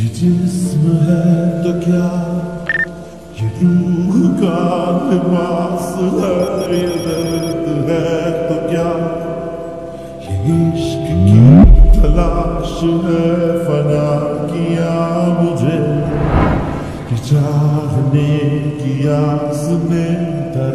तो ये जिस्म है तो क्या ये रूह का लिबास है ये दर्द है तो क्या? ये इश्क की तलाश है फना किया? मुझे कि चाहने की आस ने तरा